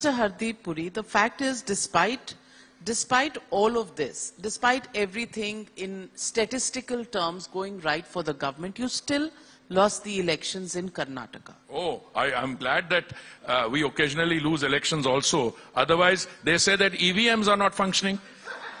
Mr. Hardeep Puri, the fact is, despite, despite all of this, despite everything in statistical terms going right for the government, you still lost the elections in Karnataka. Oh, I, am glad that uh, we occasionally lose elections also. Otherwise, they say that EVMs are not functioning.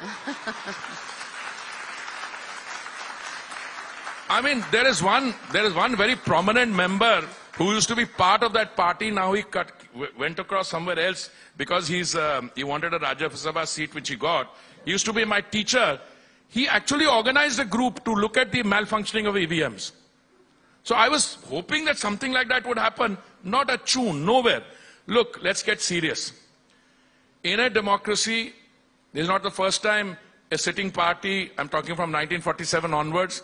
I mean, there is one, there is one very prominent member who used to be part of that party. Now he cut, went across somewhere else because he's, um, he wanted a Rajya Sabha seat, which he got. He used to be my teacher. He actually organized a group to look at the malfunctioning of EVMs. So I was hoping that something like that would happen. Not a tune, nowhere. Look, let's get serious. In a democracy, this is not the first time a sitting party, I'm talking from 1947 onwards,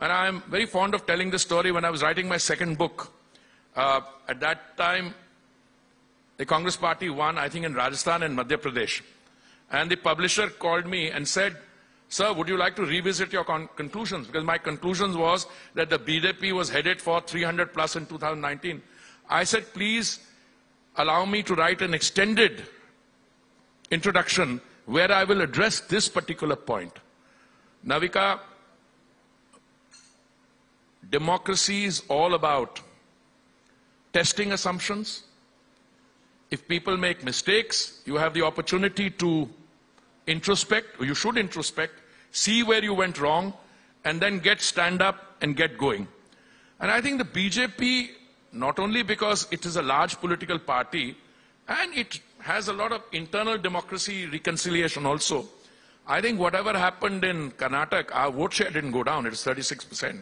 and I'm very fond of telling this story when I was writing my second book. Uh, at that time, the Congress party won, I think, in Rajasthan and Madhya Pradesh. And the publisher called me and said, Sir, would you like to revisit your con conclusions? Because my conclusions was that the BJP was headed for 300 plus in 2019. I said, please allow me to write an extended introduction where I will address this particular point. Navika, democracy is all about testing assumptions. If people make mistakes, you have the opportunity to introspect, or you should introspect, see where you went wrong, and then get stand up and get going. And I think the BJP, not only because it is a large political party, and it has a lot of internal democracy reconciliation also. I think whatever happened in Karnataka, our vote share didn't go down, it's 36%.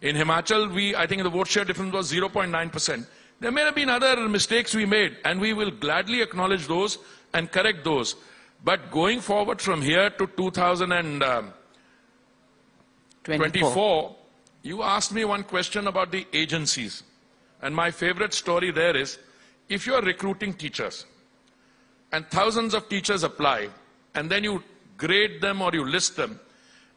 In Himachal, we, I think the vote share difference was 0.9%. There may have been other mistakes we made, and we will gladly acknowledge those and correct those. But going forward from here to 2024, uh, you asked me one question about the agencies. And my favorite story there is, if you're recruiting teachers, and thousands of teachers apply, and then you grade them or you list them,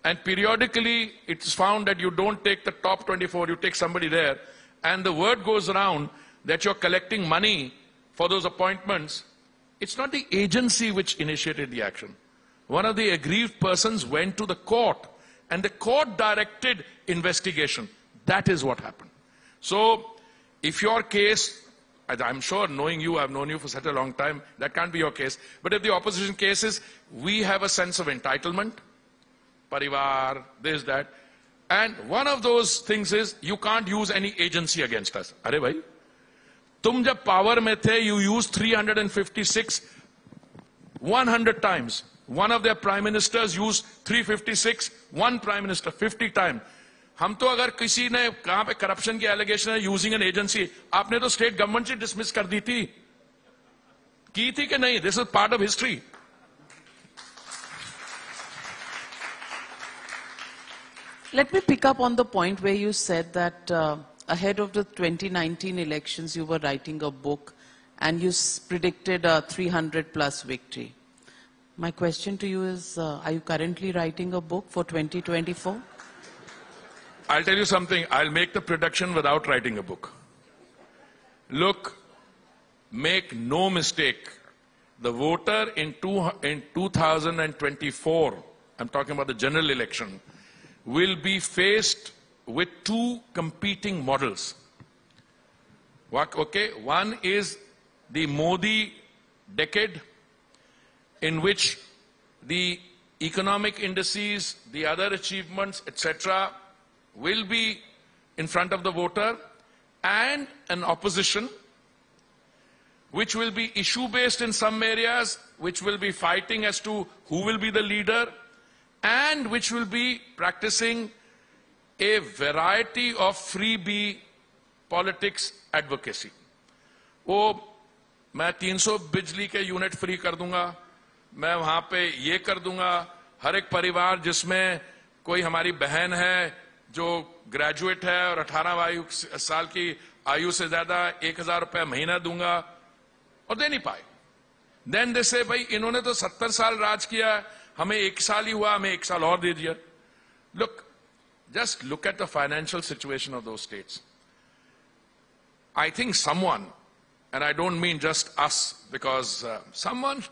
and periodically it's found that you don't take the top 24, you take somebody there, and the word goes around that you're collecting money for those appointments, it's not the agency which initiated the action. One of the aggrieved persons went to the court and the court directed investigation. That is what happened. So, if your case, I'm sure knowing you, I've known you for such a long time, that can't be your case. But if the opposition case is, we have a sense of entitlement, parivar, this, that. And one of those things is, you can't use any agency against us. Are bhai? तुम जब power में थे you use 356 100 times one of their prime ministers use 356 one prime minister 50 time हम तो अगर किसी ने कहां पे करप्शन की एलिगेशन है यूजिंग एन एजेंसी आपने तो स्टेट गवर्नमेंट से डिसमिस कर दी थी की थी कि नहीं this is part of history Let me pick up on the point where you said that uh, ahead of the 2019 elections, you were writing a book and you predicted a 300 plus victory. My question to you is, uh, are you currently writing a book for 2024? I'll tell you something. I'll make the prediction without writing a book. Look, make no mistake. The voter in, two, in 2024, I'm talking about the general election, will be faced with two competing models. Okay, one is the Modi decade, in which the economic indices, the other achievements, etc., will be in front of the voter, and an opposition which will be issue based in some areas, which will be fighting as to who will be the leader, and which will be practicing a variety of freebie politics advocacy. वो मैं 300 बिजली के unit free कर दूँगा, मैं वहाँ पे ये कर दूँगा, हर एक परिवार जिसमें कोई हमारी बहन है जो ग्रेजुएट है और 18 साल की आयु से ज़्यादा एक हज़ार रुपया महीना दूँगा, और दे नहीं पाए देन दे से भाई, इन्होंने तो 70 साल राज किया, हमें एक साल ही हुआ, हमें एक साल और दे दिया look Just look at the financial situation of those states. I think someone and I don't mean just us, because uh, someone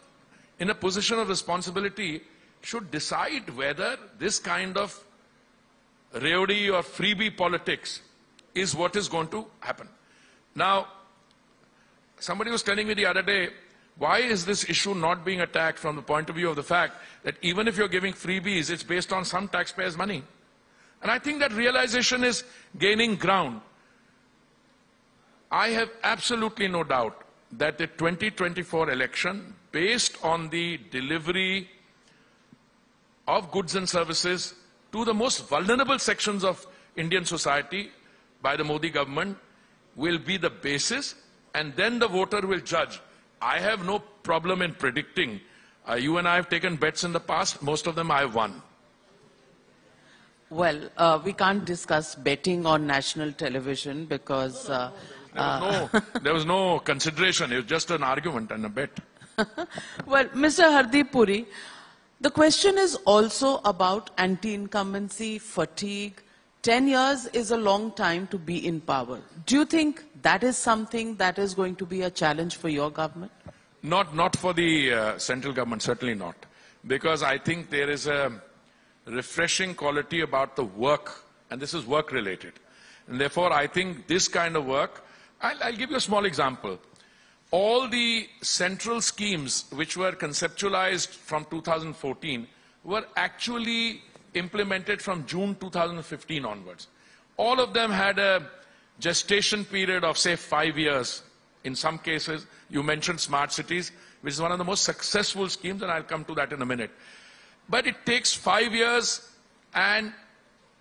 in a position of responsibility should decide whether this kind of revdi or freebie politics is what is going to happen. Now, somebody was telling me the other day, why is this issue not being attacked from the point of view of the fact that even if you're giving freebies, it's based on some taxpayers' money? And I think that realization is gaining ground. I have absolutely no doubt that the 2024 election, based on the delivery of goods and services to the most vulnerable sections of Indian society by the Modi government, will be the basis, and then the voter will judge. I have no problem in predicting. Uh, you and I have taken bets in the past, most of them I have won. Well, uh, we can't discuss betting on national television because. Uh, there was, no, there was no consideration. It was just an argument and a bet. well, Mr. Hardeep Puri, the question is also about anti-incumbency, fatigue. Ten years is a long time to be in power. Do you think that is something that is going to be a challenge for your government? Not, not for the uh, central government, certainly not. Because I think there is a refreshing quality about the work, and this is work related. And therefore, I think this kind of work I'll, I'll give you a small example. All the central schemes which were conceptualized from 2014 were actually implemented from June 2015 onwards. All of them had a gestation period of, say, five years. In some cases, you mentioned smart cities, which is one of the most successful schemes, and I'll come to that in a minute. But it takes five years and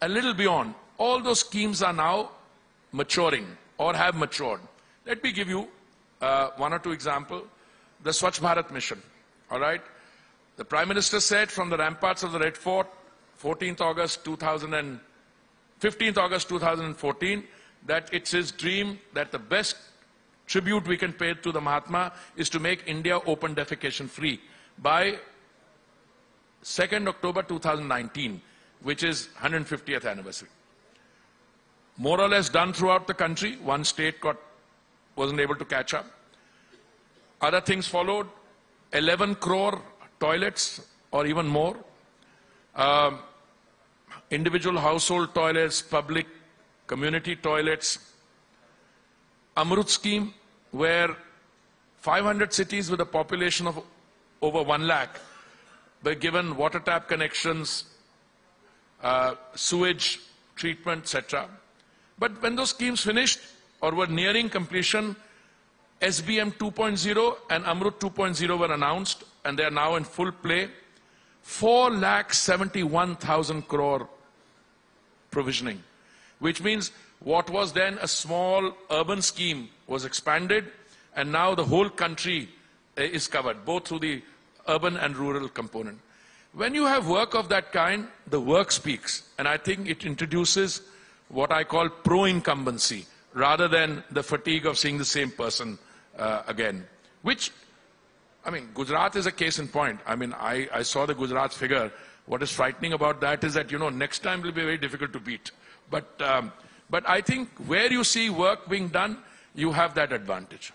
a little beyond. All those schemes are now maturing or have matured. Let me give you uh, one or two examples. The Swachh Bharat mission, all right? The Prime Minister said from the ramparts of the Red Fort, 14th August 2000 and 15th August 2014, that it's his dream that the best tribute we can pay to the Mahatma is to make India open defecation free by 2nd October 2019, which is 150th anniversary more or less done throughout the country. One state got, wasn't able to catch up. Other things followed. 11 crore toilets or even more. Um, individual household toilets, public community toilets. Amrut scheme, where 500 cities with a population of over 1 lakh were given water tap connections, uh, sewage treatment, etc. But when those schemes finished or were nearing completion, SBM 2.0 and Amrut 2.0 were announced and they are now in full play. 4 lakh 71,000 crore provisioning, which means what was then a small urban scheme was expanded and now the whole country eh, is covered, both through the urban and rural component. When you have work of that kind, the work speaks. And I think it introduces what I call pro-incumbency, rather than the fatigue of seeing the same person uh, again. Which, I mean, Gujarat is a case in point. I mean, I, I saw the Gujarat figure. What is frightening about that is that, you know, next time will be very difficult to beat. But, um, but I think where you see work being done, you have that advantage.